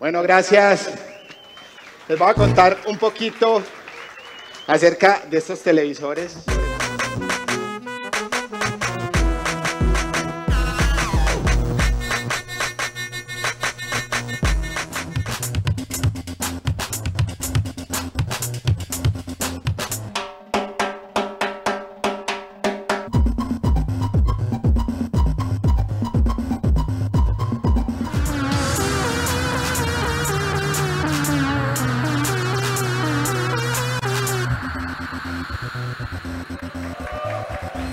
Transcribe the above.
Bueno, gracias. Les voy a contar un poquito acerca de estos televisores. どこかで。